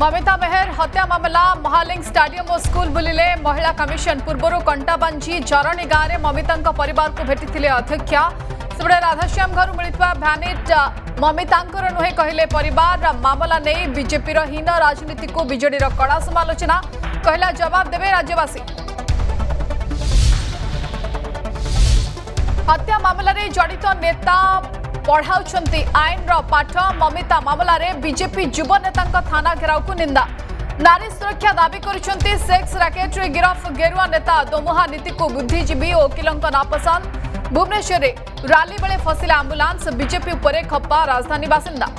ममिता मेहर हत्या मामला महालिंग स्टाडियम और स्कूल बुलिले महिला कमिशन पूर्व कंटाबांझी जरणी गांव में ममिता पर भेटी अध्यक्षा सेपटे राधाश्याम घर मिलता भानिट ममिता नुहे कहले पर मामला नहीं विजेपी हीन राजनीति को विजेर कड़ा समालोचना कहला जवाब देवे राज्यवासी हत्या मामलें जड़ित नेता पढ़ाऊ आईन रठ ममिता मामलें विजेपी जुवनेता थाना घेराव को निंदा नारी सुरक्षा दावी कर सेक्स राकेट गिरफ गेरुआ नेता दोमुहा नीति को बुद्धिजीवी वकिलों नापसंद भुवनेश्वर राली बेले फसिला आंबुलांस विजेपी उपरे खप्पा राजधानी बासिंदा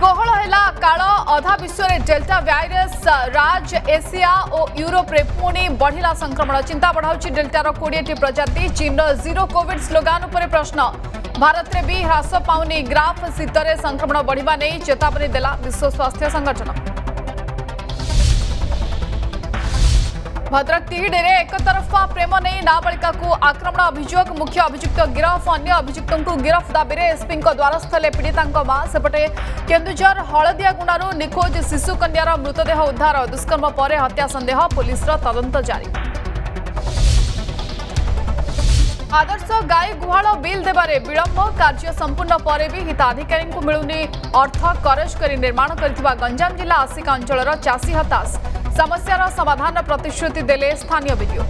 गहल है काल अधा विश्व डेल्टा वायर राज एशिया और यूरोप्रे पुणी बढ़ला संक्रमण चिंता बढ़ाऊ डेल्टार कोड़े प्रजाति चीन जीरो कोविड स्लोगान उपर प्रश्न भारत में भी ह्रास पाने ग्राफ शीतने संक्रमण बढ़ा नहीं चेतावनी देला विश्व स्वास्थ्य संगठन भद्रक तिहिडी में एकतरफा प्रेम नहीं नाबालिका को आक्रमण अभोग मुख्य अभुक्त गिरफ अन्य अभुक्त को गिरफ दावी में एसपी द्वारस्थ है पीड़िता मां सेपटे केन्दुर हलदियागुणु निखोज शिशुकन्यार मृतदेह उद्धार दुष्कर्म पर हत्या सन्देह पुलिस तदंत जारी आदर्श गाय गुहा बिल देवे विलंब कार्य संपूर्ण पर भी हिताधिकारी मिलूनी अर्थ करज कर निर्माण कर गंजाम जिला आसिका अंचल चाषी हताश সমস্যার সমাধানৰ প্ৰতিশ্ৰুতি দিলে স্থানীয় বিধায়ক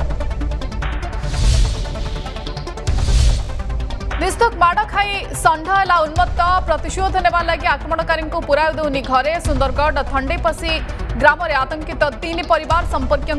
নিস্তুক মাডা খাই সংধালা উন্নপ্ত প্ৰতিশ্ৰুতি ধন্যবাদ লাগি आक्रमणकारीক पुराউ দনি ঘৰে সুন্দরগড ঠাণ্ডেপছি গ্ৰামৰ আটাংকিত ৩ পৰিৱাৰ সম্পৰ্কীয়ক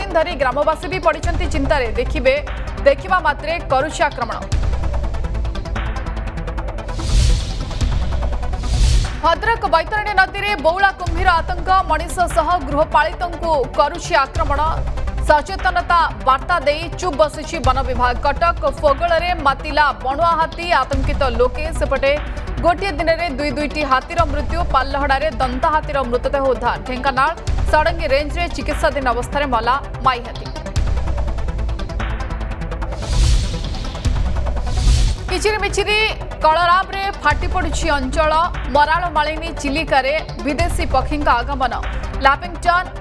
দিন ধৰি গ্ৰামবাসীয়ে পঢ়িচন্তি চিন্তাৰে দেখিবে দেখিবা মাত্ৰে কৰুচা आक्रमण भद्रक बैतरणी नदी में बौला कुंभीर आतंक मनीष गृहपात करमण सचेतनता बार्ता दे चुप बसी वन विभाग कटक फोगल मतला बणुआ हाथी आतंकित लोकेपटे गोटे दिन में दुई दुईट हाथीर मृत्यु पल्लहड़े दंता हाथीर मृतदेह उद्धार ढेकाना सड़ंगी रेंज रे चिकित्साधीन अवस्था मला माई हाथी ମିଛିରେ ମିଛିରେ କଳରାବରେ ଫାଟି ପଡ଼ୁଛି ଅଞ୍ଚଳ ମରାଳ ମାଳିନୀ ଚିଲିକାରେ ବିଦେଶୀ ପକ୍ଷୀଙ୍କ ଆଗମନ ଲାପିଂଟନ୍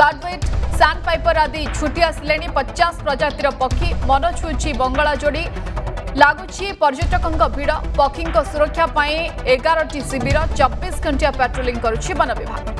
ଗଡ଼ୱିଟ୍ ସାଣ୍ଡ ପାଇପର ଆଦି ଛୁଟି ଆସିଲେଣି ପଚାଶ ପ୍ରଜାତିର ପକ୍ଷୀ ମନ ଛୁଉଛି ବଙ୍ଗଳା ଯୋଡ଼ି ଲାଗୁଛି ପର୍ଯ୍ୟଟକଙ୍କ ଭିଡ଼ ପକ୍ଷୀଙ୍କ ସୁରକ୍ଷା ପାଇଁ ଏଗାରଟି ଶିବିର ଚବିଶ ଘଣ୍ଟିଆ ପାଟ୍ରୋଲିଂ କରୁଛି ବନ ବିଭାଗ